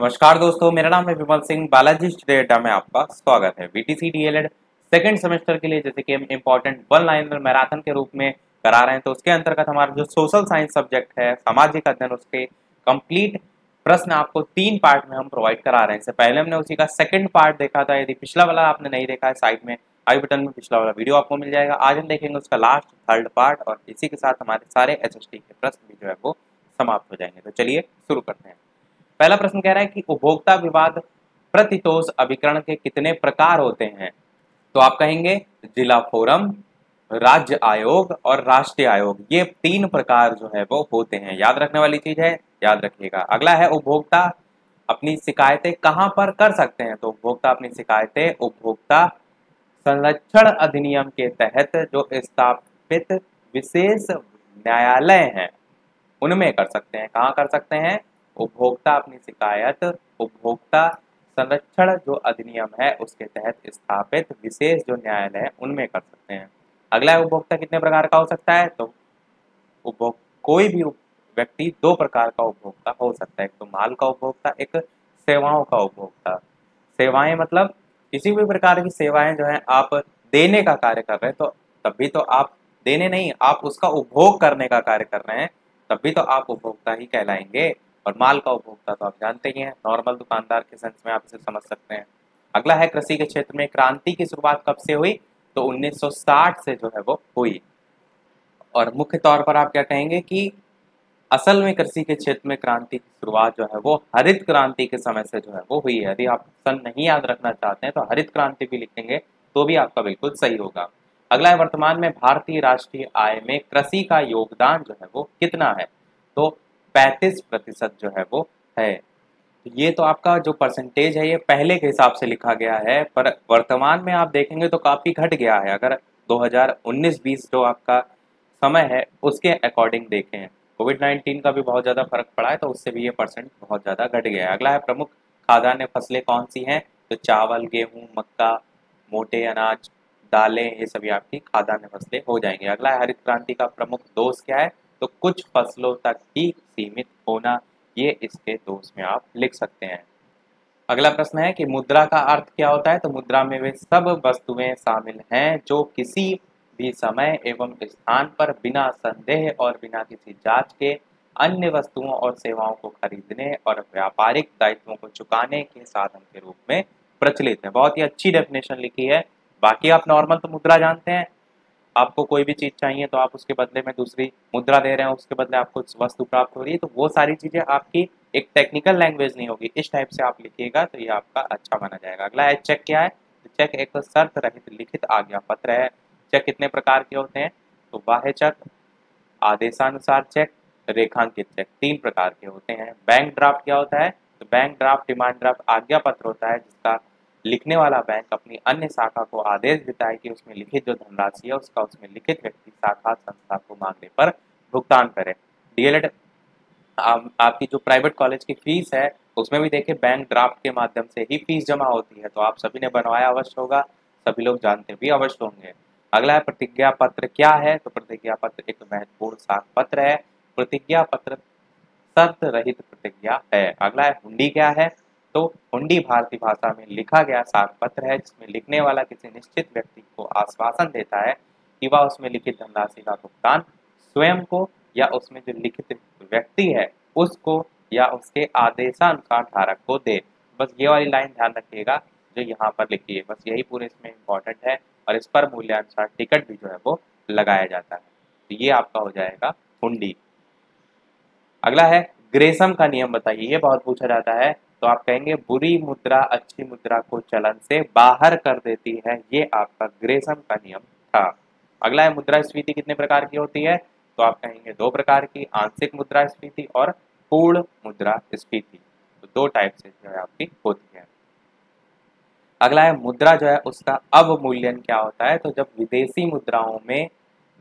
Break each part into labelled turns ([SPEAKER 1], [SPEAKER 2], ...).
[SPEAKER 1] नमस्कार दोस्तों, मेरा नाम है विमल सिंह, बालाजी स्टेटा में आपका स्वागत है। बीटीसी डीएलएड सेकंड सेमेस्टर के लिए जैसे कि हम इम्पोर्टेंट वन लाइनर मैराथन के रूप में करा रहे हैं तो उसके अंतर्गत हमारा जो सोशल साइंस सब्जेक्ट है, सामाजिक अध्ययन, उसके कंप्लीट प्रश्न आपको तीन पार्ट में हम प्रोवाइड करा रहे हैं। इससे पहले हमने उसी का सेकंड पार्ट देखा था, यदि पिछला वाला आपने नहीं देखा है साइड में आई बटन में पिछला वाला वीडियो आपको मिल जाएगा। आज हम देखेंगे उसका लास्ट थर्ड पार्ट और इसी के साथ हमारे सारे एच के प्रश्न भी जो है वो समाप्त हो जाएँगे। तो चलिए शुरू करते हैं। पहला प्रश्न कह रहा है कि उपभोक्ता विवाद प्रतितोष अभिकरण के कितने प्रकार होते हैं? तो आप कहेंगे जिला फोरम, राज्य आयोग और राष्ट्रीय आयोग। ये तीन प्रकार जो है वो होते हैं। याद रखने वाली चीज़ है, याद रखिएगा। अगला है उपभोक्ता अपनी शिकायतें कहाँ पर कर सकते हैं? तो उपभोक्ता अपनी शिकायतें उपभोक्ता संरक्षण अधिनियम के तहत जो स्थापित विशेष न्यायालय हैं, उनमें कर सकते हैं। कहाँ कर सकते हैं? उपभोक्ता अपनी शिकायत, उपभोक्ता संरक्षण जो अधिनियम है, उसके तहत स्थापित विशेष जो न्यायालय है, उनमें कर सकते हैं। अगला है उपभोक्ता कितने प्रकार का हो सकता है? तो उपभोग कोई भी व्यक्ति दो प्रकार का उपभोक्ता हो सकता है। एक तो माल का उपभोक्ता, एक सेवाओं का उपभोक्ता। सेवाएँ मतलब किसी भी प्रकार की सेवाएँ जो है, आप देने का कार्य कर रहे हैं तो तब भी तो आप देने नहीं, आप उसका उपभोग करने का कार्य कर रहे हैं, तब भी तो आप उपभोक्ता ही कहलाएँगे। और माल का उपभोक्ता तो आप जानते ही हैं नॉर्मल दुकानदार के सेंस में आप इसे समझ सकते हैं। अगला है कृषि के क्षेत्र में क्रांति की शुरुआत कब से हुई? तो 1960 से जो है वो हुई। और मुख्य तौर पर आप क्या कहेंगे कि असल में कृषि के क्षेत्र में क्रांति की शुरुआत जो है वो हरित क्रांति के समय से जो है वो हुई है। यदि आप सन नहीं याद रखना चाहते हैं तो हरित क्रांति भी लिखेंगे तो भी आपका बिल्कुल सही होगा। अगला है वर्तमान में भारतीय राष्ट्रीय आय में कृषि का योगदान जो है वो कितना है? तो 35 प्रतिशत जो है वो है। ये तो आपका जो परसेंटेज है, ये पहले के हिसाब से लिखा गया है, पर वर्तमान में आप देखेंगे तो काफ़ी घट गया है। अगर 2019-20 जो आपका समय है, उसके अकॉर्डिंग देखें। कोविड 19 का भी बहुत ज़्यादा फ़र्क पड़ा है तो उससे भी ये परसेंट बहुत ज़्यादा घट गया है। अगला है प्रमुख, खाद्यान्न फ़सलें कौन सी हैं? तो चावल, गेहूँ, मक्का, मोटे अनाज, दालें, ये सभी आपकी खाद्यान्न फ़सलें हो जाएँगी। अगला है हरित क्रांति का प्रमुख दोष क्या है? तो कुछ फ़सलों तक ही सीमित होना, ये इसके दोष में आप लिख सकते हैं। अगला प्रश्न है कि मुद्रा का अर्थ क्या होता है? तो मुद्रा में वे सब वस्तुएँ शामिल हैं जो किसी भी समय एवं स्थान पर बिना संदेह और बिना किसी जाँच के अन्य वस्तुओं और सेवाओं को खरीदने और व्यापारिक दायित्वों को चुकाने के साधन के रूप में प्रचलित है। बहुत ही अच्छी डेफिनेशन लिखी है। बाकी आप नॉर्मल तो मुद्रा जानते हैं। आपको कोई भी चीज़ चाहिए तो आप उसके बदले में दूसरी मुद्रा दे रहे हैं, उसके बदले आपको वस्तु प्राप्त हो रही है तो वो सारी चीज़ें आपकी एक टेक्निकल लैंग्वेज नहीं होगी। इस टाइप से आप लिखिएगा तो ये आपका अच्छा माना जाएगा। अगला है चेक क्या है? चेक एक शर्त रहित लिखित आज्ञा पत्र है। चेक कितने प्रकार के होते हैं? तो बाह्य चेक आदेशानुसार चेक रेखांकित चेक तीन प्रकार के होते हैं। बैंक ड्राफ्ट क्या होता है? तो बैंक ड्राफ्ट डिमांड ड्राफ्ट आज्ञा पत्र होता है जिसका लिखने वाला बैंक अपनी अन्य शाखा को आदेश देता है कि उसमें लिखित जो धनराशि है उसका उसमें लिखित व्यक्ति शाखा संस्था को मांगने पर भुगतान करे। डीएलएड आप, आपकी जो प्राइवेट कॉलेज की फ़ीस है उसमें भी देखिए बैंक ड्राफ्ट के माध्यम से ही फ़ीस जमा होती है तो आप सभी ने बनवाया अवश्य होगा सभी लोग जानते भी अवश्य होंगे। अगला है प्रतिज्ञा पत्र क्या है? तो प्रतिज्ञा पत्र एक महत्वपूर्ण साख पत्र है। प्रतिज्ञा पत्र शर्त रहित प्रतिज्ञा है। अगला है हुंडी क्या है? तो हुंडी भारतीय भाषा में लिखा गया साख पत्र है, जिसमें लिखने वाला किसी निश्चित व्यक्ति को आश्वासन देता है कि वह उसमें लिखित धनराशि का भुगतान स्वयं को या उसमें जो लिखित व्यक्ति है, उसको या उसके आदेशानुसार धारक को दे। बस ये वाली लाइन ध्यान रखिएगा जो यहाँ पर लिखी है। बस यही पूरे इसमें इम्पोर्टेंट है और इस पर मूल्यांकन टिकट भी जो है वो लगाया जाता है। तो ये आपका हो जाएगा हुंडी। अगला है ग्रेसम का नियम बताइए। ये बहुत पूछा जाता है तो आप कहेंगे, बुरी मुद्रा, अच्छी मुद्रा को चलन से बाहर कर देती है। ये आपका ग्रेसम का नियम था। अगला है, मुद्रा स्फीति कितने प्रकार की होती है? तो आप कहेंगे दो प्रकार की, आंशिक मुद्रा स्फीति और पूर्ण मुद्रा स्फीति। तो दो टाइप से जो है आपकी होती है। अगला है, मुद्रा जो है उसका अवमूल्यन क्या होता है? तो जब विदेशी मुद्राओं में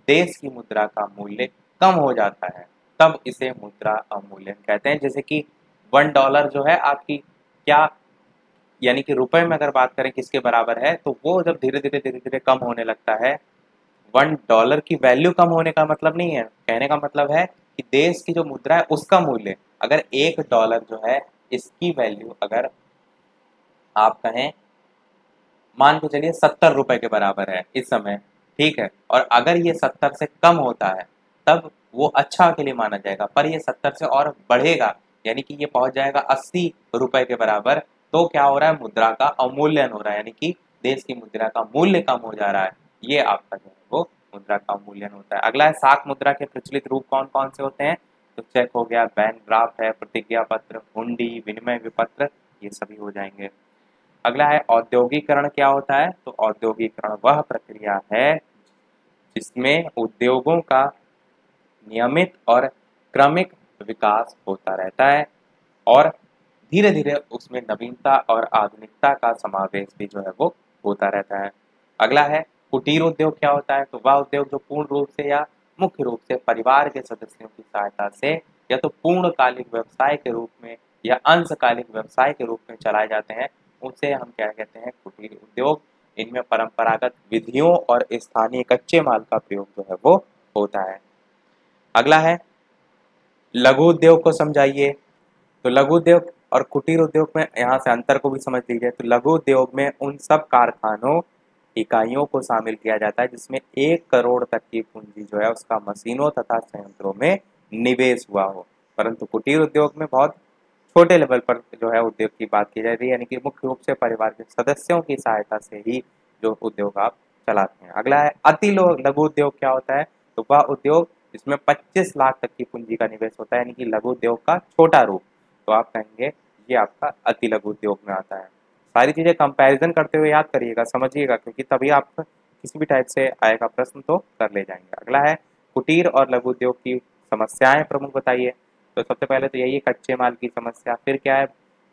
[SPEAKER 1] देश की मुद्रा का मूल्य कम हो जाता है, तब इसे मुद्रा अवमूल्यन कहते हैं। जैसे कि वन डॉलर जो है आपकी क्या, यानी कि रुपए में अगर बात करें किसके बराबर है तो वो जब धीरे धीरे धीरे धीरे कम होने लगता है। वन डॉलर की वैल्यू कम होने का मतलब नहीं है। कहने का मतलब है कि देश की जो मुद्रा है उसका मूल्य, अगर एक डॉलर जो है इसकी वैल्यू अगर आप कहें, मान के चलिए सत्तर रुपए के बराबर है इस समय, ठीक है, और अगर ये सत्तर से कम होता है, तब वो अच्छा के लिए माना जाएगा, पर ये सत्तर से और बढ़ेगा यानी कि ये पहुँच जाएगा अस्सी रुपए के बराबर। तो क्या हो रहा है? मुद्रा का अवमूल्यन हो रहा है। यानी कि देश की मुद्रा का मूल्य कम हो जा रहा है। ये आपका जो है वो मुद्रा का अवमूल्यन होता है। अगला है, साख मुद्रा के प्रचलित रूप कौन कौन से होते हैं? तो चेक हो गया बैंक ड्राफ्ट है, प्रतिज्ञा पत्र, हुंडी, विनिमय विपत्र, ये सभी हो जाएँगे। अगला है, औद्योगिकरण क्या होता है? तो औद्योगिकरण वह प्रक्रिया है जिसमें उद्योगों का नियमित और क्रमिक विकास होता रहता है और धीरे धीरे उसमें नवीनता और आधुनिकता का समावेश भी जो है वो होता रहता है। अगला है, कुटीर उद्योग क्या होता है? तो वह उद्योग जो पूर्ण रूप से या मुख्य रूप से परिवार के सदस्यों की सहायता से या तो पूर्णकालिक व्यवसाय के रूप में या अंशकालिक व्यवसाय के रूप में चलाए जाते हैं, उसे हम क्या कहते हैं? कुटीर उद्योग। इनमें परंपरागत विधियों और स्थानीय कच्चे माल का प्रयोग जो है वो होता है। अगला है लघु उद्योग को समझाइए। तो लघु उद्योग और कुटीर उद्योग में यहाँ से अंतर को भी समझ लीजिए। तो लघु उद्योग में उन सब कारखानों, इकाइयों को शामिल किया जाता है, जिसमें एक करोड़ तक की पूंजी जो है उसका मशीनों तथा संयंत्रों में निवेश हुआ हो। परंतु कुटीर उद्योग में बहुत छोटे लेवल पर जो है उद्योग की बात की जाती है, यानी कि मुख्य रूप से परिवार के सदस्यों की सहायता से ही जो उद्योग आप चलाते हैं। अगला है, अति लघु उद्योग क्या होता है? तो वह उद्योग जिसमें 25 लाख तक की पूंजी का निवेश होता है, यानी कि लघु उद्योग का छोटा रूप। तो आप कहेंगे, ये आपका अति लघु उद्योग में आता है। सारी चीज़ें कंपैरिजन करते हुए याद करिएगा, समझिएगा, क्योंकि तभी आप किसी भी टाइप से आएगा प्रश्न तो कर ले जाएँगे। अगला है, कुटीर और लघु उद्योग की समस्याएँ प्रमुख बताइए। तो सबसे पहले तो यही कच्चे माल की समस्या। फिर क्या है,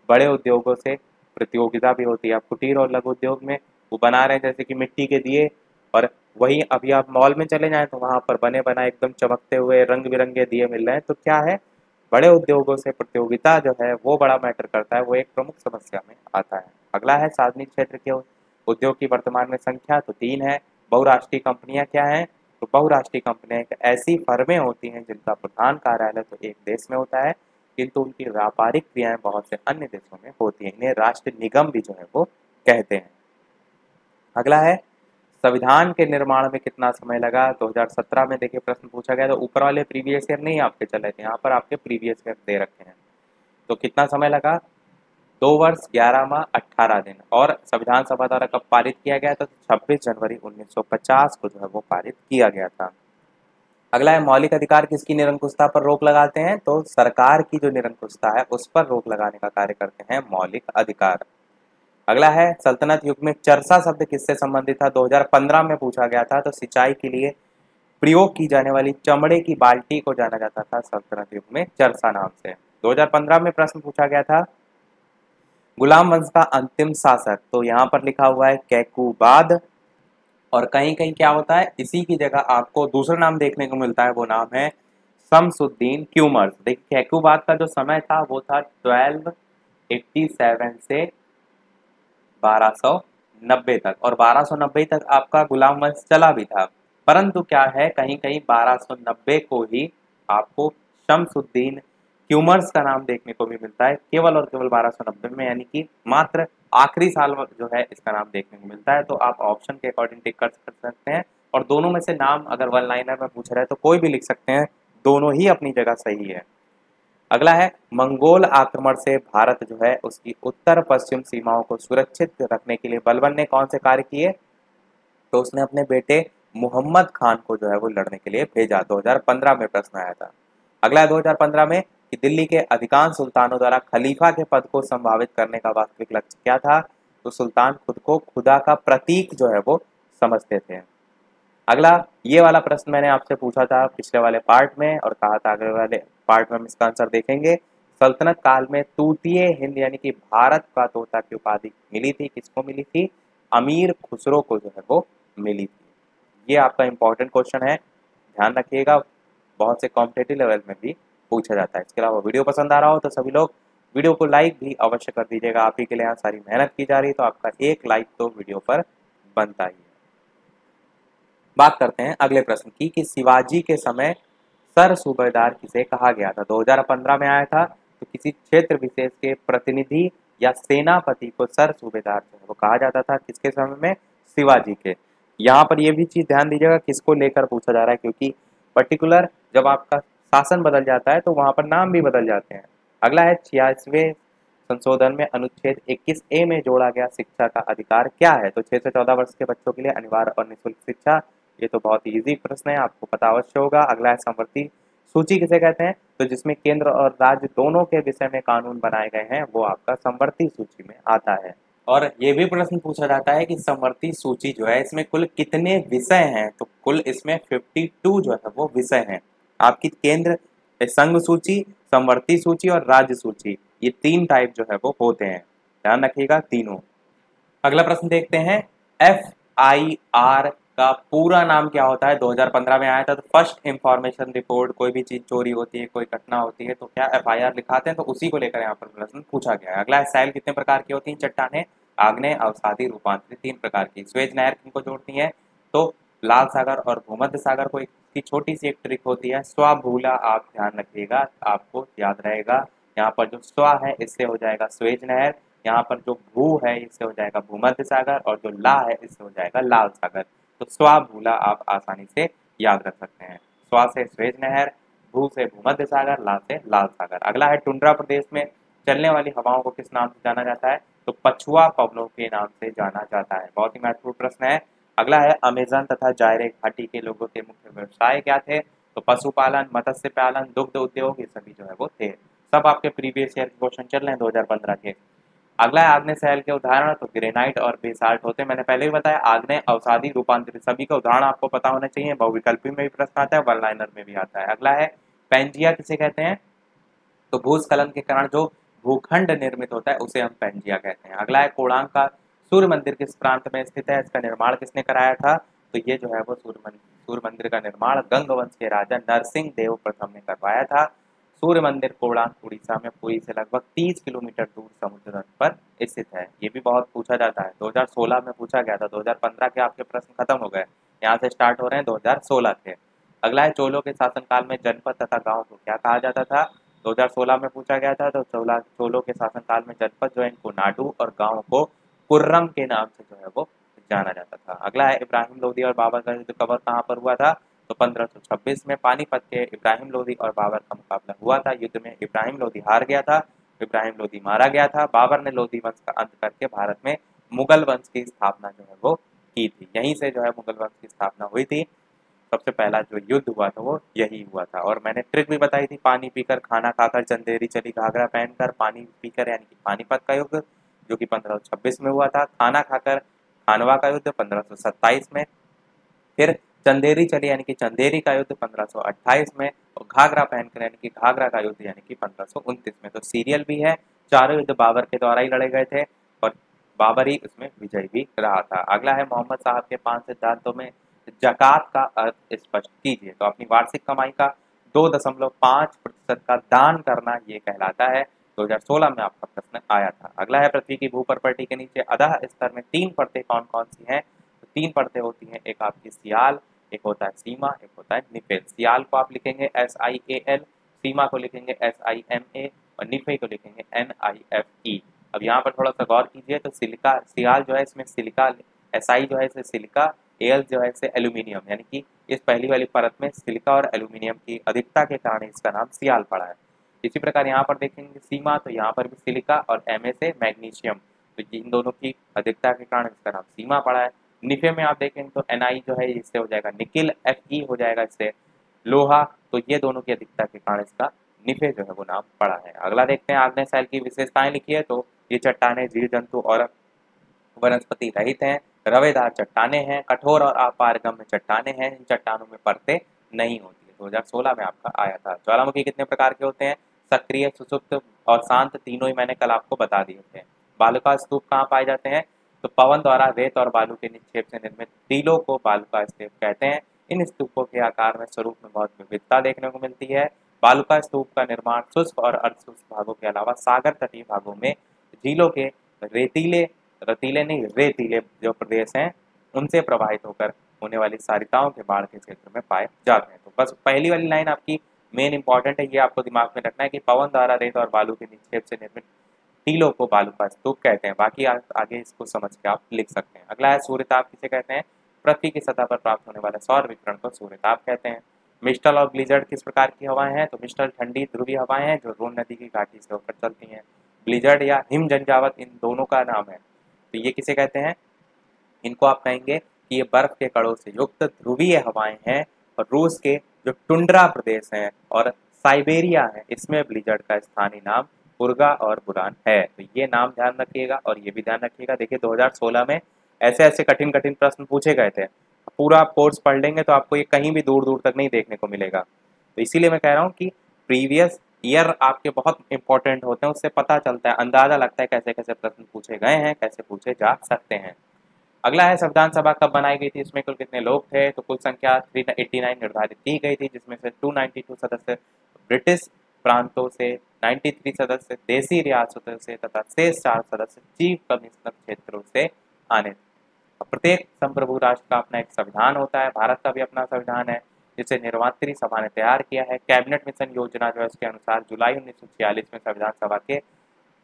[SPEAKER 1] बड़े उद्योगों से प्रतियोगिता भी होती है। कुटीर और लघु उद्योग में वो बना रहे हैं, जैसे कि मिट्टी के दिए और वही अभी आप मॉल में चले जाएँ तो वहाँ पर बने बनाए एकदम चमकते हुए रंग बिरंगे दिए मिल रहे हैं। तो क्या है? बड़े उद्योगों से प्रतियोगिता जो है, वो बड़ा मैटर करता है, वो एक प्रमुख समस्या में आता है। अगला है सार्वजनिक क्षेत्र के उद्योग की वर्तमान में संख्या तो तीन है। बहुराष्ट्रीय कंपनियाँ क्या हैं? तो बहुराष्ट्रीय कंपनियाँ एक ऐसी फर्में होती हैं जिनका प्रधान कार्यालय तो एक देश में होता है, किंतु उनकी व्यापारिक क्रियाएँ बहुत से अन्य देशों में होती हैं। इन्हें राष्ट्र निगम भी जो है वो कहते हैं। अगला है संविधान के निर्माण में कितना समय लगा? 2017 में देखिए प्रश्न पूछा गया तो ऊपर वाले प्रीवियस ईयर नहीं आपके चले थे, यहाँ पर आपके प्रीवियस ईयर दे रखे हैं। तो कितना समय लगा? दो वर्ष, ग्यारह माह, अट्ठारह दिन। और संविधान सभा द्वारा कब पारित किया गया था? तो 26 जनवरी 1950 को जो है वो पारित किया गया था। अगला है, मौलिक अधिकार किसकी निरंकुशता पर रोक लगाते हैं? तो सरकार की जो निरंकुशता है, उस पर रोक लगाने का कार्य करते हैं मौलिक अधिकार। अगला है, सल्तनत युग में चरसा शब्द किससे संबंधित था? 2015 में पूछा गया था तो सिंचाई के लिए प्रयोग की जाने वाली चमड़े की बाल्टी को जाना जाता था सल्तनत युग में, चरसा नाम से। 2015 में प्रश्न पूछा गया था, गुलाम वंश का अंतिम शासक तो यहाँ पर लिखा हुआ है, कैकुबाद, और कहीं कहीं क्या होता है, इसी की जगह आपको दूसरा नाम देखने को मिलता है, वो नाम है शमसुद्दीन क्यूमर्स। देखिए, कैकुबाद का जो समय था, वो था ट्वेल्व एट्टी सेवन से 1290 तक। और 1290 तक आपका गुलाम वंश चला भी था। परंतु क्या है कहीं कहीं 1290 को ही आपको शमसुद्दीन क्यूमर्स का नाम देखने को भी मिलता है। केवल और केवल 1290 में, यानी कि मात्र आखिरी साल जो है, इसका नाम देखने को मिलता है। तो आप ऑप्शन के अकॉर्डिंग टिक कर सकते हैं। और दोनों में से नाम अगर वन लाइनर में पूछ रहे हैं तो कोई भी लिख सकते हैं। दोनों ही अपनी जगह सही है। अगला है, मंगोल आक्रमण से भारत जो है, उसकी उत्तर पश्चिम सीमाओं को सुरक्षित रखने के लिए बलबन ने कौन से कार्य किए? तो उसने अपने बेटे मोहम्मद खान को जो है, वो लड़ने के लिए भेजा। 2015 में प्रश्न आया था। अगला है 2015 में कि दिल्ली के अधिकांश सुल्तानों द्वारा खलीफा के पद को संभावित करने का वास्तविक लक्ष्य क्या था? तो सुल्तान खुद को खुदा का प्रतीक जो है, वो समझते थे। अगला, ये वाला प्रश्न मैंने आपसे पूछा था पिछले वाले पार्ट में और कहा था अगले वाले पार्ट में हम इसका आंसर देखेंगे। सल्तनत काल में तूतीय हिंद यानी कि भारत का तोता की उपाधि मिली थी, किसको मिली थी? अमीर खुसरो को जो है वो मिली थी। ये आपका इंपॉर्टेंट क्वेश्चन है। ध्यान रखिएगा, बहुत से कॉम्पिटेटिव लेवल में भी पूछा जाता है। इसके अलावा वीडियो पसंद आ रहा हो तो सभी लोग वीडियो को लाइक भी अवश्य कर दीजिएगा। आप ही के लिए यहाँ सारी मेहनत की जा रही है तो आपका एक लाइक तो वीडियो पर बनता ही। बात करते हैं अगले प्रश्न की कि शिवाजी के समय सर सूबेदार किसे कहा गया था? 2015 में आया था तो किसी क्षेत्र विशेष के प्रतिनिधि या सेनापति को सर सूबेदार जो है वो कहा जाता था। किसके समय में? शिवाजी के। यहाँ पर यह भी चीज़ ध्यान दीजिएगा, किसको लेकर पूछा जा रहा है, क्योंकि पर्टिकुलर जब आपका शासन बदल जाता है तो वहाँ पर नाम भी बदल जाते हैं। अगला है, छियासवे संशोधन में अनुच्छेद 21 ए में जोड़ा गया शिक्षा का अधिकार क्या है? तो 6 से 14 वर्ष के बच्चों के लिए अनिवार्य और निःशुल्क शिक्षा ये तो बहुत इजी प्रश्न है, आपको पता अवश्य होगा। अगला है समवर्ती सूची, किसे कहते हैं? तो जिसमें केंद्र और राज्य दोनों के विषय में कानून बनाए गए हैं, वो आपका समवर्ती सूची में आता है। और ये भी प्रश्न पूछा जाता है कि समवर्ती सूची जो है, इसमें कुल कितने विषय हैं? तो कुल इसमें 52 जो है, वो विषय हैं। आपकी केंद्र, संघ सूची, समवर्ती सूची और राज्य सूची, ये तीन टाइप जो है, वो होते हैं। ध्यान रखिएगा, तीनों। अगला प्रश्न देखते हैं। एफ़ आई आर का पूरा नाम क्या होता है? 2015 में आया था तो फ़र्स्ट इंफॉर्मेशन रिपोर्ट कोई भी चीज़ चोरी होती है, कोई घटना होती है तो क्या एफआईआर लिखाते हैं तो उसी को लेकर यहाँ पर प्रश्न पूछा गया है। अगला सैल कितने प्रकार की होती है? चट्टाने आग्ने अवसादी, रूपांतरित, तीन प्रकार की। स्वेज नहर किनको जोड़ती है? तो लाल सागर और भूमध्य सागर को एक छोटी सी एक ट्रिक होती है, स्वा भूला आप ध्यान रखिएगा, आपको याद रहेगा। यहाँ पर जो स्व है, इससे हो जाएगा स्वेज नहर, यहाँ पर जो भू है, इससे हो जाएगा भूमध्य सागर, और जो ला है, इससे हो जाएगा लाल सागर। तो स्वा भूला आप आसानी से याद रख सकते हैं। स्वा से स्वेज नहर, भू से भूमध्य सागर ला से लाल सागर। अगला है टुंड्रा प्रदेश में चलने वाली हवाओं को किस नाम से जाना जाता है? तो पछुआ पवनों के नाम से जाना जाता है। बहुत ही महत्वपूर्ण प्रश्न है। अगला है अमेजन तथा जायरे घाटी के लोगों के मुख्य व्यवसाय क्या थे? तो पशुपालन, मत्स्य पालन, दुग्ध उद्योग, ये सभी जो है वो थे। सब आपके प्रीवियस ईयर के क्वेश्चन चल रहे हैं 2015 के। अगला है आग्ने सैल के उदाहरण तो ग्रेनाइट और बेसाल्ट होते हैं। मैंने पहले ही बताया आग्ने अवसादी रूपांतरित, सभी का उदाहरण आपको पता होना चाहिए। बहुविकल्पी में भी प्रश्न आता है वन लाइनर में भी आता है। अगला है, पेंजिया किसे कहते हैं? तो भूस्खलन के कारण जो भूखंड निर्मित होता है, उसे हम पेंजिया कहते हैं। अगला है कोड़ांग का सूर्य मंदिर किस प्रांत में स्थित है? इसका निर्माण किसने कराया था? तो ये जो है वो सूर्य मंदिर सूर्य मंदिर का निर्माण गंग वंश के राजा नरसिंह देव प्रथम ने करवाया था। सूर्य मंदिर कोड़ांग उड़ीसा में पुरी से लगभग 30 किलोमीटर दूर समुद्र तट पर स्थित है। ये भी बहुत पूछा जाता है। 2016 में पूछा गया था। 2015 के आपके प्रश्न खत्म हो गए। यहाँ से स्टार्ट हो रहे हैं 2016 के। अगला है चोलों के शासनकाल में जनपद तथा गाँव को क्या कहा जाता था? 2016 में पूछा गया था। तो चोला चोलों के शासनकाल में जनपद जो है, इनको नाडू और गाँव को कुर्रम के नाम से जो है वो जाना जाता था। अगला है इब्राहिम लोधी और बाबा का युद्ध कबर कहाँ पर हुआ था? तो 1526 में पानीपत के इब्राहिम लोधी और बाबर का मुकाबला हुआ था। युद्ध में इब्राहिम लोधी हार गया था, इब्राहिम लोधी मारा गया था। बाबर ने लोधी वंश का अंत करके भारत में मुगल वंश की स्थापना जो है वो की थी। यहीं से जो है मुगल वंश की स्थापना हुई थी। सबसे पहला जो युद्ध हुआ था वो यही हुआ था। और मैंने ट्रिक भी बताई थी, पानी पीकर खाना खाकर चंदेरी चली घाघरा पहनकर पानी पीकर, यानी कि पानीपत का युद्ध, जो कि पंद्रह में हुआ था। खाना खाकर खानवा का युद्ध, पंद्रह में। फिर चंदेरी चले यानी कि चंदेरी का युद्ध 1528 में, और घाघरा पहनकर, यानी कि घाघरा का युद्ध, यानी कि पंद्रह में। तो सीरियल भी है, चारों युद्ध बाबर के द्वारा ही लड़े गए थे, और बाबर ही उसमें विजय भी रहा था। अगला है मोहम्मद साहब के पाँच सिद्धांतों में, जकात का अर्थ स्पष्ट कीजिए। तो अपनी वार्षिक कमाई का दो दशमलव पाँच प्रतिशत का दान करना ये कहलाता है 2016 में आपका प्रश्न आया था। अगला है पृथ्वी की भू प्रॉपर्टी के नीचे, अधः स्तर में तीन परतें कौन कौन सी हैं? तो तीन परतें होती हैं, एक आपकी सियाल एक होता है सीमा, एक होता है निफेल सियाल को आप लिखेंगे एस आई ए एल सीमा को लिखेंगे एस आई एम ए और निफे को लिखेंगे एन आई एफ़ ई अब यहाँ पर थोड़ा सा गौर कीजिए तो सिलिका, सियाल जो है इसमें सिलिका एस आई जो है इसे सिलिका एल जो है इसे एल्यूमिनियम। यानी कि इस पहली वाली परत में सिलिका और एल्यूमिनियम की अधिकता के कारण इसका नाम सियाल पड़ा है। इसी प्रकार यहाँ पर देखेंगे सीमा तो यहाँ पर भी सिलिका और एम ए से मैग्नीशियम। तो इन दोनों की अधिकता के कारण इसका नाम सीमा पड़ा है। निफे में आप देखें तो एनआई जो है इससे हो जाएगा, निकिल एफ़ ई हो जाएगा इससे। लोहा तो ये दोनों की अधिकता के कारण इसका निफे जो है वो नाम पड़ा है। अगला देखते हैं आग्नेय सैल की विशेषताएँ लिखी है तो ये चट्टाने जीव जंतु और वनस्पति रहित हैं, रवेदार चट्टाने हैं, कठोर और अपारगम में चट्टाने हैं, इन चट्टानों में परतें नहीं होती है। दो हज़ार सोलह में आपका आया था। ज्वालामुखी कितने प्रकार के होते हैं? सक्रिय, सुसुप्त और शांत, तीनों ही मैंने कल आपको बता दिए थे बालुका स्तूप कहाँ पाए जाते हैं? तो पवन द्वारा रेत और बालू के निक्षेप से निर्मित टीलों को बालुका स्तूप कहते हैं। इन स्तूपों के आकार में स्वरूप में बहुत विविधता देखने को मिलती है। बालुका स्तूप का निर्माण शुष्क और अर्धशुष्क भागों के अलावा सागर तटीय भागों में झीलों के रेतीले, रतीले नहीं, रेतीले जो प्रदेश हैं, उनसे प्रभावित होकर होने वाली सारिताओं के बाढ़ के क्षेत्र में पाए जाते हैं। तो बस पहली वाली लाइन आपकी मेन इंपॉर्टेंट है। ये आपको दिमाग में रखना है कि पवन द्वारा रेत और बालू के निक्षेप से निर्मित टीलों को बालू का स्तूप कहते हैं। बाकी आ, आगे इसको समझ के आप लिख सकते हैं। अगला है सूर्यताप किसे कहते हैं? पृथ्वी की सतह पर प्राप्त होने वाले सौर विकिरण को सूर्यताप कहते हैं। मिस्टल और ग्लीजर्ड किस प्रकार की हवाएँ हैं? तो मिस्टल ठंडी ध्रुवीय हवाएँ हैं जो रोन नदी की घाटी से होकर चलती हैं। ब्लिजर्ड या हिम जनजावत इन दोनों का नाम है। तो ये किसे कहते हैं? इनको आप कहेंगे कि ये बर्फ़ के कड़ों से युक्त ध्रुवीय हवाएँ हैं और रूस के जो टुंड्रा प्रदेश हैं और साइबेरिया है इसमें ब्लिजर्ड का स्थानीय नाम उर्गा और बुरान है। तो ये नाम ध्यान रखिएगा और ये भी ध्यान रखिएगा। देखिए 2016 में ऐसे ऐसे कठिन कठिन प्रश्न पूछे गए थे। पूरा आप कोर्स पढ़ लेंगे तो आपको ये कहीं भी दूर दूर तक नहीं देखने को मिलेगा। तो इसीलिए मैं कह रहा हूँ कि प्रीवियस ईयर आपके बहुत इंपॉर्टेंट होते हैं, उससे पता चलता है, अंदाज़ा लगता है कैसे कैसे प्रश्न पूछे गए हैं, कैसे पूछे जा सकते हैं। अगला है, संविधान सभा कब बनाई गई थी, इसमें कुल कितने लोग थे? तो कुल संख्या 389 निर्धारित की गई थी, जिसमें से 292 सदस्य ब्रिटिश प्रांतों से 93 सदस्य देसी रियासतों से तथा शेष चार सदस्य चीफ कमिश्नर क्षेत्रों से आने। प्रत्येक संप्रभु राष्ट्र का अपना एक संविधान होता है, भारत का भी अपना संविधान है, जिसे निर्वात्री सभा ने तैयार किया है। कैबिनेट मिशन योजना जो है, उसके अनुसार जुलाई उन्नीस सौ छियालीस में संविधान सभा के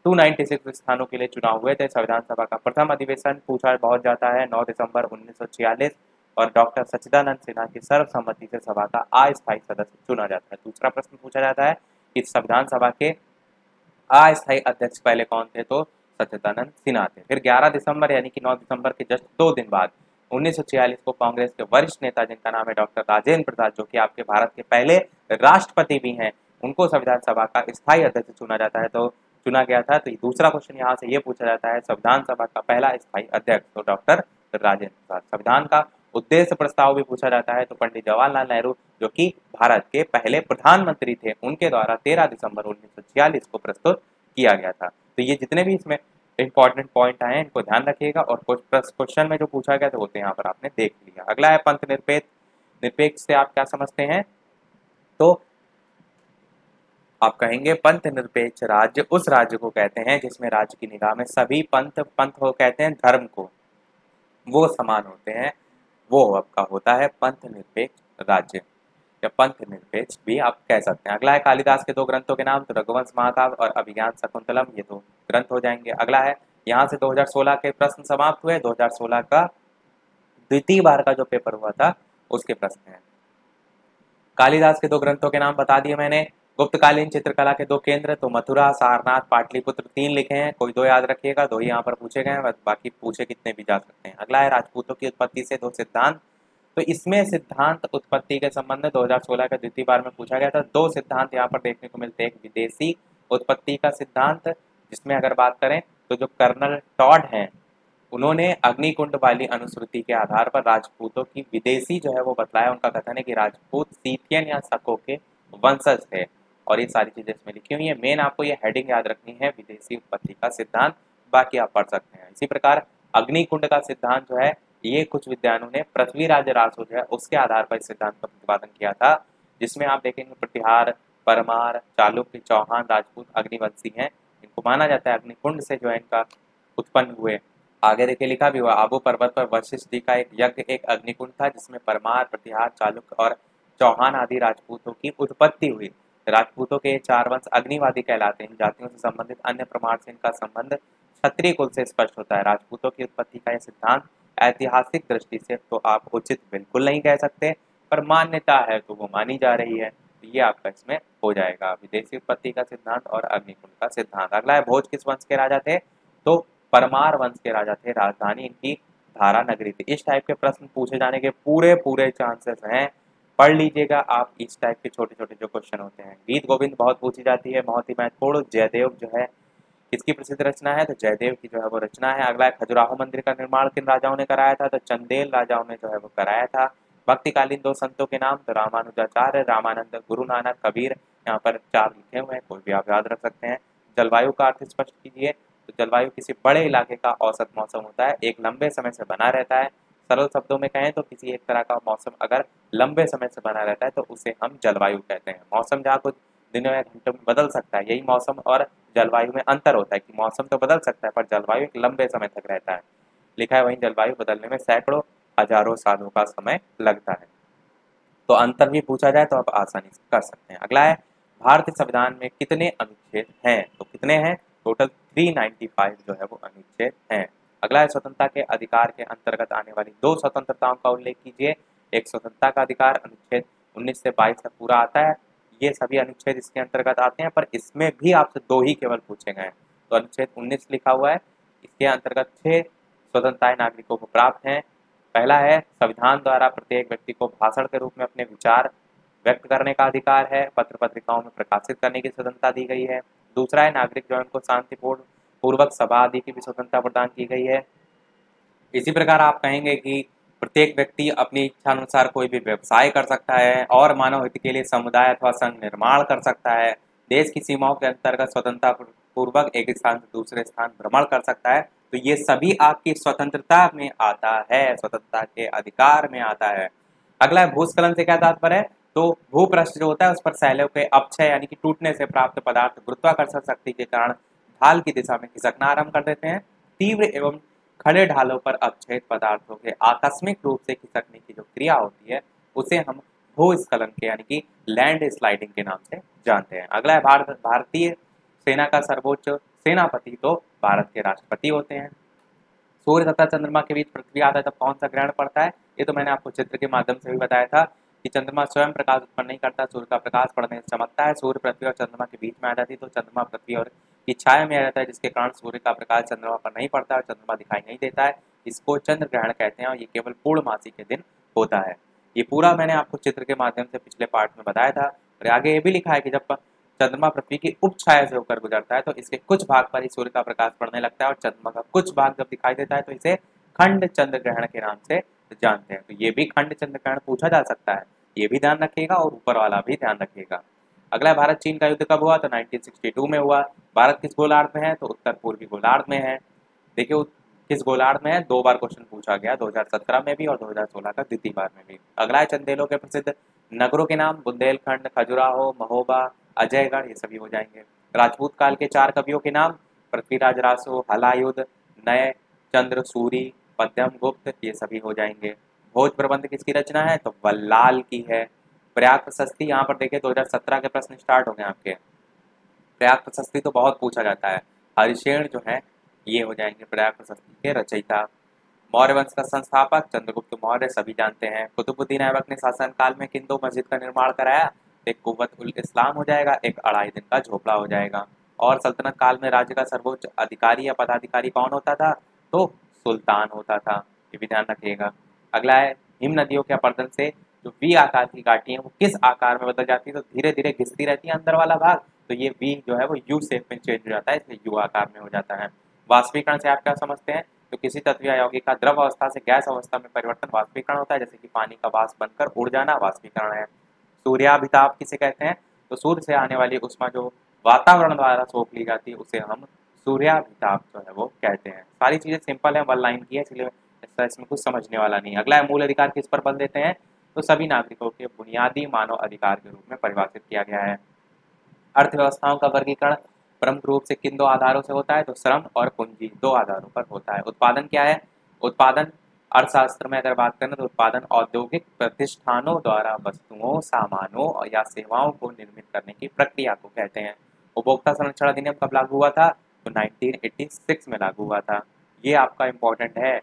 [SPEAKER 1] 296 स्थानों के लिए चुनाव हुए थे। संविधान सभा का प्रथम अधिवेशन पूछा बहुत जाता है 9 दिसंबर 1946 और डॉक्टर सच्चिदानंद सिन्हा की सर्वसम्मति से सभा का अस्थायी सदस्य चुना जाता है। दूसरा प्रश्न पूछा जाता है कि संविधान सभा के अस्थायी अध्यक्ष पहले कौन थे? तो सच्चिदानंद सिन्हा थे। फिर 11 दिसंबर यानी कि 9 दिसंबर के जस्ट दो दिन बाद 1946 को कांग्रेस के वरिष्ठ नेता जिनका नाम है डॉक्टर राजेंद्र प्रसाद, जो कि आपके भारत के पहले राष्ट्रपति भी हैं, उनको संविधान सभा का स्थायी अध्यक्ष चुना जाता है। तो चुना गया था। तो दूसरा क्वेश्चन यहाँ से ये पूछा जाता है, संविधान सभा का पहला स्थायी अध्यक्ष तो डॉक्टर राजेंद्र प्रसाद। संविधान का उद्देश्य प्रस्ताव भी पूछा जाता है। तो पंडित जवाहरलाल नेहरू, जो कि भारत के पहले प्रधानमंत्री थे, उनके द्वारा 13 दिसंबर उन्नीस सौ छियालीस को प्रस्तुत किया गया था। तो ये जितने भी इसमें इंपॉर्टेंट पॉइंट आए इनको ध्यान रखिएगा और क्वेश्चन में जो पूछा गया था, वो तो यहाँ पर आपने देख लिया। अगला है पंथ निरपेक्ष निरपेक्ष से आप क्या समझते हैं? तो आप कहेंगे पंथ निरपेक्ष राज्य उस राज्य को कहते हैं, जिसमें राज्य की निगाह में सभी पंथ पंथ को कहते हैं, धर्म को। वो समान होते हैं। वो आपका होता है पंथ निरपेक्ष राज्य। या पंथ निरपेक्ष भी आप कह सकते हैं। अगला है कालिदास के दो ग्रंथों के नाम तो रघुवंश महाकाव्य और अभिज्ञान शकुंतलम, ये दो ग्रंथ हो जाएँगे। अगला है, यहाँ से 2016 के प्रश्न समाप्त हुए। 2016 का द्वितीय बार का जो पेपर हुआ था, उसके प्रश्न है। कालिदास के दो ग्रंथों के नाम बता दिए मैंने। गुप्तकालीन चित्रकला के दो केंद्र तो मथुरा, सारनाथ, पाटलिपुत्र तीन लिखे हैं। कोई दो याद रखिएगा, दो ही यहाँ पर पूछे गए हैं बाकी पूछे कितने भी जा सकते हैं। अगला है राजपूतों की उत्पत्ति से दो सिद्धांत। तो इसमें सिद्धांत उत्पत्ति के संबंध में 2016 का द्वितीय बार में पूछा गया था। दो सिद्धांत यहाँ पर देखने को मिलते हैं। विदेशी उत्पत्ति का सिद्धांत, जिसमें अगर बात करें तो जो कर्नल टॉड हैं, उन्होंने अग्निकुंड वाली अनुश्रुति के आधार पर राजपूतों की विदेशी जो है वो बतलाया। उनका कथन है कि राजपूत सीथियन या सको के वंशज थे। और ये सारी चीज़ें इसमें लिखी हुई है। मेन आपको ये हेडिंग याद रखनी है, विदेशी उत्पत्ति का सिद्धांत, बाकी आप पढ़ सकते हैं। इसी प्रकार अग्निकुंड का सिद्धांत जो है, ये कुछ विद्वानों ने पृथ्वी रासो जो है, उसके आधार पर इस सिद्धांत का प्रतिपादन किया था, जिसमें आप देखेंगे प्रतिहार, परमार, चालुक्य, चौहान, राजपूत, अग्निवंशी हैं। इनको माना जाता है अग्निकुंड से जो है इनका उत्पन्न हुए। आगे देखिए लिखा भी हुआ, आबू पर्वत पर वशिष्ठ जी का एक यज्ञ, एक अग्निकुंड था, जिसमें परमार, प्रतिहार, चालुक्य और चौहान आदि राजपूतों की उत्पत्ति हुई। राजपूतों के चार वंश अग्निवादी कहलाते हैं। जातियों से संबंधित अन्य प्रमाण से इनका संबंध क्षत्रिय कुल से स्पष्ट होता है। राजपूतों की उत्पत्ति का यह सिद्धांत ऐतिहासिक दृष्टि से तो आप उचित बिल्कुल नहीं कह सकते, पर मान्यता है तो वो मानी जा रही है। तो ये आपका इसमें हो जाएगा। विदेशी उत्पत्ति का सिद्धांत और अग्निकुंड का सिद्धांत। अगला है, भोज किस वंश के राजा थे? तो परमार वंश के राजा थे। राजधानी इनकी धारा नगरी थी। इस टाइप के प्रश्न पूछे जाने के पूरे पूरे चांसेस हैं। पढ़ लीजिएगा। आप इस टाइप के छोटे छोटे जो क्वेश्चन होते हैं। गीत गोविंद बहुत पूछी जाती है, बहुत ही महत्वपूर्ण। जयदेव जो है, किसकी प्रसिद्ध रचना है? तो जयदेव की जो है वो रचना है। अगला खजुराहो मंदिर का निर्माण किन राजाओं ने कराया था? तो चंदेल राजाओं ने जो है वो कराया था। भक्तिकालीन दो संतों के नाम तो रामानुजाचार्य, रामानंद, गुरु नानक, कबीर, यहाँ पर चार लिखे हुए हैं, कोई भी आप याद रख सकते हैं। जलवायु का अर्थ स्पष्ट कीजिए। तो जलवायु किसी बड़े इलाके का औसत मौसम होता है, एक लंबे समय से बना रहता है। सरल शब्दों में कहें तो किसी एक तरह का मौसम अगर लंबे समय से बना रहता है तो उसे हम जलवायु कहते हैं। मौसम जहाँ कुछ दिनों या घंटों में बदल सकता है, यही मौसम और जलवायु में अंतर होता है कि मौसम तो बदल सकता है पर जलवायु एक लंबे समय तक रहता है। लिखा है वहीं जलवायु बदलने में सैकड़ों, हज़ारों सालों का समय लगता है। तो अंतर भी पूछा जाए तो आप आसानी से कर सकते हैं। अगला है, भारतीय संविधान में कितने अनुच्छेद हैं? तो कितने हैं? टोटल 395 जो है वो अनुच्छेद हैं। अगला है स्वतंत्रता के अधिकार के अंतर्गत आने वाली दो स्वतंत्रताओं का उल्लेख कीजिए। एक स्वतंत्रता का अधिकार, अनुच्छेद 19 से 22 तक पूरा आता है। ये सभी अनुच्छेद इसके अंतर्गत आते हैं, पर इसमें भी आपसे दो ही केवल पूछे गए हैं। तो अनुच्छेद 19 लिखा हुआ है। इसके अंतर्गत छह स्वतंत्रताएँ नागरिकों को प्राप्त हैं। पहला है, संविधान द्वारा प्रत्येक व्यक्ति को भाषण के रूप में अपने विचार व्यक्त करने का अधिकार है। पत्र पत्रिकाओं में प्रकाशित करने की स्वतंत्रता दी गई है। दूसरा है, नागरिक जो है उनको शांतिपूर्ण पूर्वक सभा आदि की भी स्वतंत्रता प्रदान की गई है। इसी प्रकार आप कहेंगे कि प्रत्येक व्यक्ति अपनी इच्छा अनुसार कोई भी व्यवसाय कर सकता है और मानव हित के लिए समुदाय अथवा संघ निर्माण कर सकता है। देश की सीमाओं के अंतर्गत स्वतंत्रता पूर्वक एक स्थान से दूसरे स्थान भ्रमण कर सकता है। तो ये सभी आपकी स्वतंत्रता में आता है, स्वतंत्रता के अधिकार में आता है। अगला भूस्खलन से क्या तात्पर्य है? तो भूपृष्ठ जो होता है, उस पर सैलों के अपक्षय यानी कि टूटने से प्राप्त पदार्थ गुरुत्वाकर्षण शक्ति के कारण ढाल की दिशा में खिसकना आरंभ कर देते हैं। तीव्र एवं खड़े ढालों पर अपक्षयित पदार्थों के आकस्मिक रूप से खिसकने की जो क्रिया होती है, उसे हम भूस्खलन के यानी कि लैंड स्लाइडिंग के नाम से जानते हैं। अगला है भारत, भारतीय सेना का सर्वोच्च सेनापति तो भारत के राष्ट्रपति होते हैं। सूर्य तथा चंद्रमा के बीच पृथ्वी आता है, तब कौन सा ग्रहण पड़ता है? ये तो मैंने आपको चित्र के माध्यम से भी बताया था कि चंद्रमा स्वयं प्रकाश उत्पन्न नहीं करता, सूर्य का प्रकाश पड़ने से चमकता है। सूर्य पृथ्वी और चंद्रमा के बीच में आ जाती है तो चंद्रमा पृथ्वी और की छाया में आ जाता है, जिसके कारण सूर्य का प्रकाश चंद्रमा पर नहीं पड़ता और चंद्रमा दिखाई नहीं देता है, इसको चंद्र ग्रहण कहते हैं और ये केवल पूर्णमासी के दिन होता है। ये पूरा मैंने आपको चित्र के माध्यम से पिछले पार्ट में बताया था और आगे ये भी लिखा है कि जब चंद्रमा पृथ्वी की उप छाया से होकर गुजरता है तो इसके कुछ भाग पर ही सूर्य का प्रकाश पड़ने लगता है और चंद्रमा का कुछ भाग जब दिखाई देता है तो इसे खंड चंद्र ग्रहण के नाम से जानते हैं। तो ये भी खंड चंद्र ग्रहण पूछा जा सकता है। ये भी ध्यान रखिएगा और ऊपर वाला भी ध्यान रखिएगा। अगला भारत चीन का युद्ध कब हुआ? तो 1962 में हुआ। भारत किस गोलार्ध में है? तो उत्तर पूर्वी गोलार्ध में है। देखिए किस गोलार्ध में है? दो बार क्वेश्चन पूछा गया 2017 में भी और 2016 का द्वितीय बार में भी। अगला है चंदेलों के प्रसिद्ध नगरों के नाम, बुंदेलखंड, खजुराहो, महोबा, अजयगढ़, ये सभी हो जाएँगे। राजपूत काल के चार कवियों के नाम, पृथ्वीराज रासो हलायुद्ध नय, चंद्र, सूरी पद्यम गुप्त, ये सभी हो जाएँगे। भोज प्रबंध किसकी रचना है? तो वल्लाल की है। प्रयाग प्रशस्ति यहाँ पर देखे 2017 के प्रश्न स्टार्ट हो गए आपके। प्रयाग प्रशस्ति तो बहुत पूछा जाता है। हरिशेण जो है, ये हो जाएँगे प्रयाग प्रशस्ति के रचयिता। मौर्य वंश का संस्थापक, चंद्रगुप्त मौर्य, सभी जानते हैं। कुतुबुद्दीन ऐबक ने शासनकाल में किन दो मस्जिद का निर्माण कराया। एक कुत उल इस्लाम हो जाएगा, एक अढ़ाई दिन का झोपड़ा हो जाएगा। और सल्तनत काल में राज्य का सर्वोच्च अधिकारी या पदाधिकारी कौन होता था? तो सुल्तान होता था। ये भी ध्यान रखिएगा। अगला है, हिम नदियों के अपर्दन से जो वी आकार की गाठी है, वो किस आकार में बदल जाती है तो धीरे धीरे घिसती रहती है अंदर वाला भाग तो ये वी जो है वो यू शेप में चेंज हो जाता है, इसलिए यू आकार में हो जाता है। वाष्पीकरण से आप क्या समझते हैं? तो किसी तत्व यौगिक का द्रव अवस्था से गैस अवस्था में परिवर्तन वाष्पीकरण होता है, जैसे कि पानी का वाष्प बनकर उड़ जाना, वाष्पीकरण है। सूर्याभिताप किसे कहते हैं? तो सूर्य से आने वाली उष्मा जो वातावरण द्वारा सोख ली जाती है, उसे हम सूर्याभिताप जो है वो कहते हैं। सारी चीज़ें सिंपल है वन लाइन की है, इसलिए इसमें कुछ समझने वाला नहीं अगला है मूल अधिकार किस पर बल देते हैं? तो सभी नागरिकों के बुनियादी मानव अधिकार के रूप में परिभाषित किया गया है। अर्थव्यवस्थाओं का वर्गीकरण प्रमुख रूप से किन दो आधारों से होता है? तो श्रम और पूंजी दो आधारों पर होता है। उत्पादन क्या है? उत्पादन, अर्थशास्त्र में अगर बात करें तो उत्पादन औद्योगिक प्रतिष्ठानों द्वारा वस्तुओं, सामानों या सेवाओं को निर्मित करने की प्रक्रिया को कहते हैं। उपभोक्ता संरक्षण अधिनियम कब लागू हुआ था? तो 1986 में लागू हुआ था। ये आपका इम्पोर्टेंट है।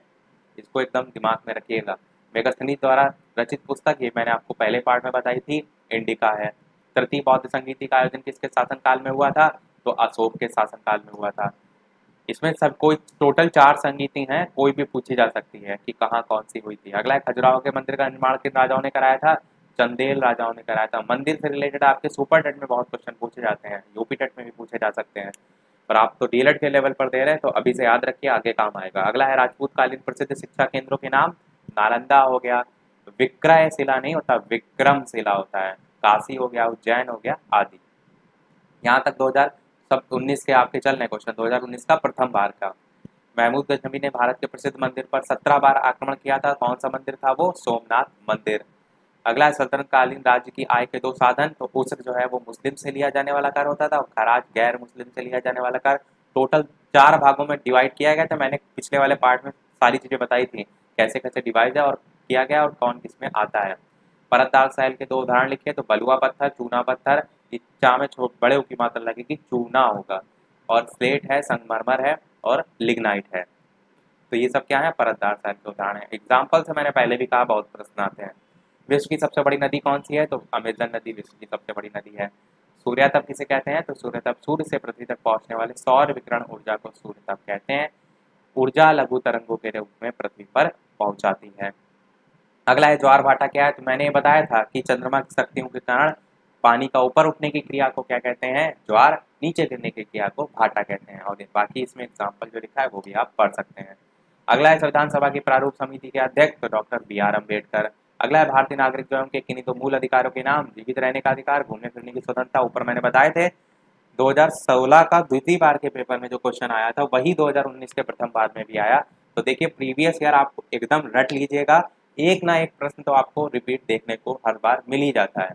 [SPEAKER 1] इसको एकदम दिमाग में रखिएगा। मेगास्थनी द्वारा रचित पुस्तक, ये मैंने आपको पहले पार्ट में बताई थी, इंडिका है। तृतीय बौद्ध संगीति का आयोजन किसके शासनकाल में हुआ था? तो अशोक के शासनकाल में हुआ था। इसमें सब, कोई टोटल चार संगीति हैं, कोई भी पूछी जा सकती है कि कहाँ कौन सी हुई थी। अगला खजुराहो के मंदिर का निर्माण किन राजाओं ने कराया था? चंदेल राजाओं ने कराया था। मंदिर से रिलेटेड आपके सुपर टेट में बहुत क्वेश्चन पूछे जाते हैं, यूपी टेट में भी पूछे जा सकते हैं। पर आप तो डीलेट के लेवल पर दे रहे हैं तो अभी से याद रखिए, आगे काम आएगा। अगला है राजपूत कालीन प्रसिद्ध शिक्षा केंद्रों के नाम। नालंदा हो गया विक्रय शिला नहीं होता विक्रम शिला होता है। काशी हो गया, उज्जैन हो गया, आदि। यहाँ तक 2000 सब 19 के आपके चल रहे क्वेश्चन 2019 का प्रथम बार का। महमूद गजनबी ने भारत के प्रसिद्ध मंदिर पर 17 बार आक्रमण किया था। कौन सा मंदिर था वो? सोमनाथ मंदिर। अगला सल्तनत कालीन राज्य की आय के दो साधन तो उसक जो है वो मुस्लिम से लिया जाने वाला कर होता था, और खराज गैर मुस्लिम से लिया जाने वाला कर। टोटल चार भागों में डिवाइड किया गया था। मैंने पिछले वाले पार्ट में सारी चीज़ें बताई थी कैसे कैसे डिवाइड है और किया गया और कौन किसमें आता है? परतदार साहिल के दो उदाहरण लिखे तो बलुआ पत्थर, चूना पत्थर चा में बड़े की मात्रा लगेगी चूना होगा। और स्लेट है, संगमरमर है और लिग्नाइट है। तो ये सब क्या है? परतदार साहिल के उदाहरण है। एग्ज़ाम्पल से मैंने पहले भी कहा, बहुत प्रश्न आते हैं। विश्व की सबसे बड़ी नदी कौन सी है? तो अमेजन नदी, विश्व की सबसे बड़ी नदी है। सूर्य तप किसे कहते हैं? तो सूर्य तप सूर्य से पृथ्वी तक पहुँचने वाले सौर विकिरण ऊर्जा को सूर्य तप कहते हैं। ऊर्जा लघु तरंगों के रूप में पृथ्वी पर पहुंचाती है। अगला है ज्वार भाटा क्या है? तो मैंने बताया था कि चंद्रमा की शक्तियों के कारण पानी का ऊपर उठने की क्रिया को क्या कहते हैं? ज्वार, नीचे गिरने की क्रिया को भाटा कहते हैं। और बाकी इसमें एग्ज़ाम्पल जो लिखा है वो भी आप पढ़ सकते हैं। अगला है संविधान सभा की प्रारूप समिति के अध्यक्ष तो डॉक्टर बी आर अंबेडकर अगला है भारतीय नागरिक जो के किन्हीं तो मूल अधिकारों के नाम, जीवित रहने का अधिकार, घूमने फिरने की स्वतंत्रता, ऊपर मैंने बताए थे। 2016 का द्वितीय बार के पेपर में जो क्वेश्चन आया था, वही 2019 के प्रथम बार में भी आया। तो देखिए प्रीवियस ईयर आप एकदम रट लीजिएगा। एक ना एक प्रश्न तो आपको रिपीट देखने को हर बार मिल ही जाता है।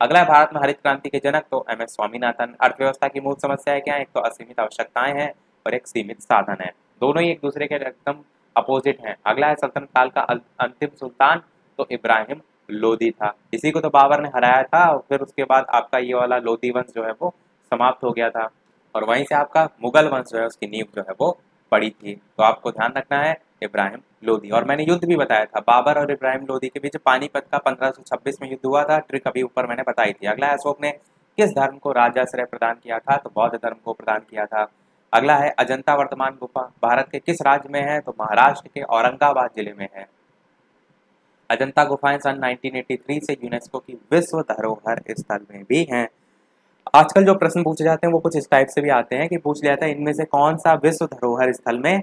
[SPEAKER 1] अगला भारत में हरित क्रांति के जनक तो एम एस स्वामीनाथन। अर्थव्यवस्था की मूल समस्या है? क्या एक तो असीमित आवश्यकताएँ हैं और एक सीमित साधन है। दोनों ही एक दूसरे के एकदम अपोजिट हैं। अगला है, सल्तनत काल का अंतिम सुल्तान तो इब्राहिम लोदी था। इसी को तो बाबर ने हराया था और फिर उसके बाद आपका ये वाला लोदी वंश जो है वो समाप्त हो गया था। और वहीं से आपका मुगल वंश जो है, उसकी नींव जो है वो पड़ी थी। तो आपको ध्यान रखना है, इब्राहिम लोदी और मैंने युद्ध भी बताया था, बाबर और इब्राहिम लोदी के बीच पानीपत का 1526 में युद्ध हुआ था। ट्रिक अभी ऊपर मैंने बताई थी। अगला अशोक ने किस धर्म को राजाश्रय प्रदान किया था? तो बौद्ध धर्म को प्रदान किया था। अगला है, अजंता वर्तमान गुफा, भारत के किस राज्य में है? तो महाराष्ट्र के औरंगाबाद ज़िले में है। अजंता गुफाएँ सन 1983 से यूनेस्को की विश्व धरोहर स्थल में भी हैं। आजकल जो प्रश्न पूछे जाते हैं, वो कुछ इस टाइप से भी आते हैं कि पूछ लिया था इनमें से कौन सा विश्व धरोहर स्थल में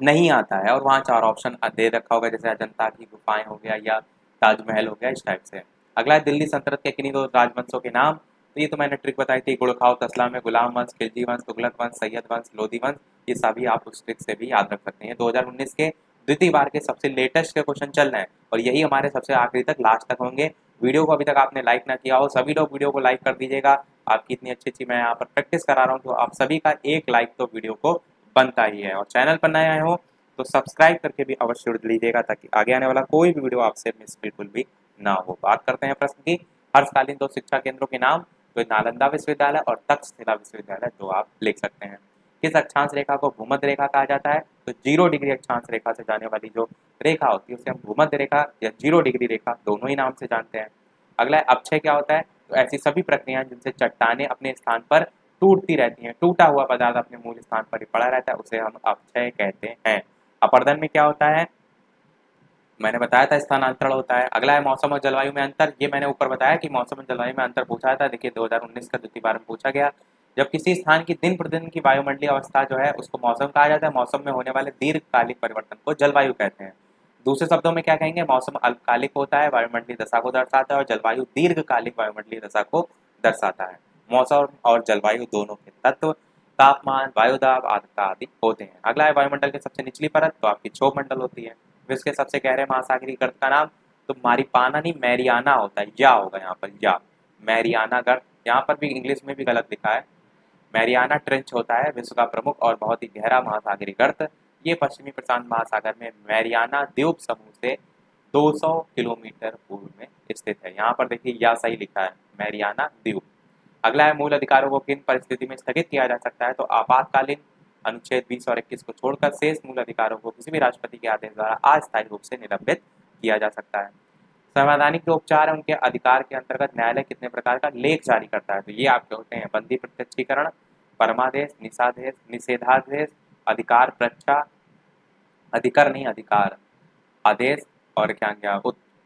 [SPEAKER 1] नहीं आता है? और वहाँ चार ऑप्शन दे रखा होगा, जैसे अजंता की गुफाएँ हो गया या ताजमहल हो गया, इस टाइप से। अगला है दिल्ली सल्तनत के किन्हीं दो राजवंशों के नाम। तो ये तो मैंने ट्रिक बताई थी गुड़खाव तस्ला में गुलाम वंश, खिलजी वंश, तुगलक वंश, सैयद वंश, लोधी वंश, ये सभी आप उस ट्रिक से भी याद रख सकते हैं। 2019 के द्वितीय बार के सबसे लेटेस्ट के क्वेश्चन चल रहे हैं, और यही हमारे सबसे आखिरी तक लास्ट तक होंगे। वीडियो को अभी तक आपने लाइक ना किया हो, सभी लोग वीडियो को लाइक कर दीजिएगा। आपकी इतनी अच्छी अच्छी मैं यहाँ पर प्रैक्टिस करा रहा हूँ तो आप सभी का एक लाइक तो वीडियो को बनता ही है। और चैनल पर नए आए हो तो सब्सक्राइब करके भी अवश्य जुड़ लीजिएगा, ताकि आगे आने वाला कोई भी वीडियो आपसे मिस बिल्कुल भी ना हो। बात करते हैं प्रश्न की। हर्षकालीन दो शिक्षा केंद्रों के नाम तो नालंदा विश्वविद्यालय और तक्षशिला विश्वविद्यालय जो आप लिख सकते हैं। किस अक्षांश रेखा को भूमध्य रेखा कहा जाता है? तो ज़ीरो डिग्री अक्षांश रेखा से जाने वाली जो रेखा होती है, उसे हम भूमध्य रेखा या ज़ीरो डिग्री रेखा दोनों ही नाम से जानते हैं। अगला है क्या होता है? तो ऐसी सभी प्रक्रियाएँ जिनसे चट्टाने अपने स्थान पर टूटती रहती हैं, टूटा हुआ पदार्थ अपने मूल स्थान पर ही पड़ा रहता है, उसे हम अपक्षय कहते हैं। अपर्दन में क्या होता है? मैंने बताया था स्थानांतरण होता है। अगला है मौसम और जलवायु में अंतर। ये मैंने ऊपर बताया कि मौसम और जलवायु में अंतर पूछा था। देखिए 2019 का द्वितीय बार में पूछा गया। जब किसी स्थान की दिन प्रतिदिन की वायुमंडलीय अवस्था जो है, उसको मौसम कहा जाता है। मौसम में होने वाले दीर्घकालिक परिवर्तन को जलवायु कहते हैं। दूसरे शब्दों में क्या कहेंगे? मौसम अल्पकालिक होता है, वायुमंडलीय दशा को दर्शाता है और जलवायु दीर्घकालिक वायुमंडलीय दशा को दर्शाता है। मौसम और जलवायु दोनों के तत्व, तापमान वायुदाब आदि आदि होते हैं। अगला है वायुमंडल के सबसे निचली परत तो आपकी क्षोभ मंडल होती है। विश्व के सबसे गहरे महासागरीय गर्त का नाम तो मारीपाना नहीं, मैरियाना होता है। या होगा यहाँ पर, या। मैरियाना गर्त यहाँ पर भी इंग्लिश में भी गलत लिखा है। मैरियाना ट्रेंच होता है, विश्व का प्रमुख और बहुत ही गहरा महासागरीय गर्त ये पश्चिमी प्रशांत महासागर में मैरियाना द्वीप समूह से 200 किलोमीटर पूर्व में स्थित है। यहाँ पर देखिए, या सही लिखा है, मैरियाना द्वीप अगला है, मूल अधिकारों को किन परिस्थिति में स्थगित किया जा सकता है? तो आपातकालीन अनुच्छेद 20 और 21 को छोड़कर शेष मूल अधिकारों को किसी भी राष्ट्रपति के आदेश द्वारा अस्थायी रूप से निलंबित किया जा सकता है। संवैधानिक जो उपचार है, उनके अधिकार के अंतर्गत न्यायालय कितने प्रकार का लेख जारी करता है? तो ये आपके होते हैं, बंदी प्रत्यक्षीकरण, परमादेश, निषादेश, निषेधादेश, अधिकार प्रच्छा अधिकार नहीं, अधिकार। आदेश और क्या क्या?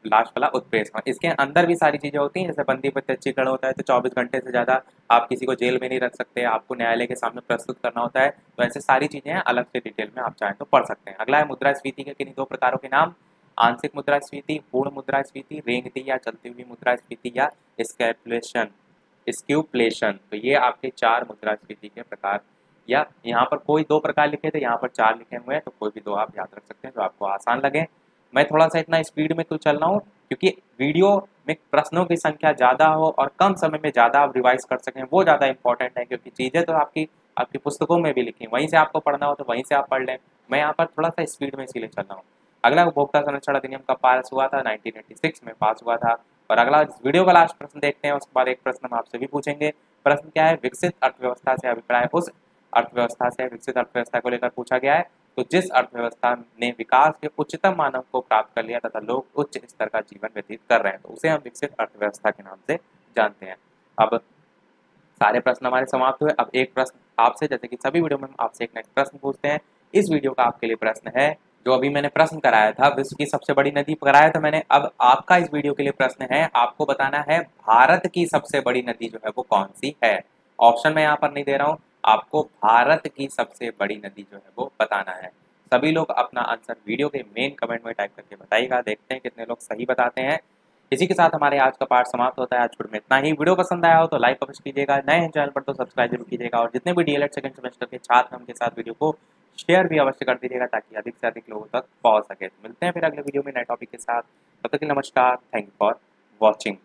[SPEAKER 1] लास्ट वाला उत्प्रेषण इसके अंदर भी सारी चीज़ें होती हैं, जैसे बंदी प्रत्यक्षीकरण होता है तो 24 घंटे से ज़्यादा आप किसी को जेल में नहीं रख सकते, आपको न्यायालय के सामने प्रस्तुत करना होता है तो ऐसे सारी चीज़ें हैं, अलग से डिटेल में आप चाहें तो पढ़ सकते हैं। अगला है मुद्रास्फीति के किन्हीं दो प्रकारों के नाम। आंशिक मुद्रास्फीति, पूर्ण मुद्रास्फीति, रेंगती या चलती हुई मुद्रास्फीति या स्कैपुलेशन स्क्यूप्लेशन तो ये आपके चार मुद्रास्फीति के प्रकार या यहाँ पर कोई दो प्रकार लिखे थे, यहाँ पर चार लिखे हुए हैं तो कोई भी दो आप याद रख सकते हैं जो आपको आसान लगे। मैं थोड़ा सा इतना स्पीड में तो चल रहा हूँ, क्योंकि वीडियो में प्रश्नों की संख्या ज़्यादा हो और कम समय में ज़्यादा आप रिवाइज कर सकें, वो ज़्यादा इंपॉर्टेंट है, क्योंकि चीज़ें तो आपकी आपकी पुस्तकों में भी लिखी वहीं से आपको पढ़ना हो तो वहीं से आप पढ़ लें। मैं यहाँ पर थोड़ा सा स्पीड में इसीलिए चल रहा हूँ। अगला उपभोक्ता संरक्षण अधिनियम का पास हुआ था 1986 में पास हुआ था, और अगला वीडियो का लास्ट प्रश्न देखते हैं, उसके बाद एक प्रश्न हम आपसे भी पूछेंगे। प्रश्न क्या है? विकसित अर्थव्यवस्था से अभिप्राय, उस अर्थव्यवस्था से विकसित अर्थव्यवस्था को लेकर पूछा गया है। तो जिस अर्थव्यवस्था ने विकास के उच्चतम मानव को प्राप्त कर लिया तथा लोग उच्च स्तर का जीवन व्यतीत कर रहे हैं तो उसे हम विकसित अर्थव्यवस्था के नाम से जानते हैं। अब सारे प्रश्न हमारे समाप्त हुए। अब एक प्रश्न आपसे, जैसे कि सभी वीडियो में हम आपसे एक नेक्स्ट प्रश्न पूछते हैं। इस वीडियो का आपके लिए प्रश्न है, जो अभी मैंने प्रश्न कराया था, विश्व की सबसे बड़ी नदी कराया था मैंने। अब आपका इस वीडियो के लिए प्रश्न है, आपको बताना है, भारत की सबसे बड़ी नदी जो है वो कौन सी है? ऑप्शन मैं यहाँ पर नहीं दे रहा हूँ। आपको भारत की सबसे बड़ी नदी जो है वो बताना है। सभी लोग अपना आंसर वीडियो के मेन कमेंट में टाइप करके बताइएगा। देखते हैं कितने लोग सही बताते हैं। इसी के साथ हमारे आज का पार्ट समाप्त होता है। आज छोड़ में इतना ही। वीडियो पसंद आया हो तो लाइक अवश्य कीजिएगा। नए हैं चैनल पर तो सब्सक्राइब ज़रूर कीजिएगा। और जितने भी डीएलएड सेकंड सेमेस्टर के छात्र हैं, उनके साथ वीडियो को शेयर भी अवश्य कर दीजिएगा ताकि अधिक से अधिक लोगों तक पहुँच सके। मिलते हैं फिर अगले वीडियो में नए टॉपिक के साथ। तब तक नमस्कार। Thank you for watching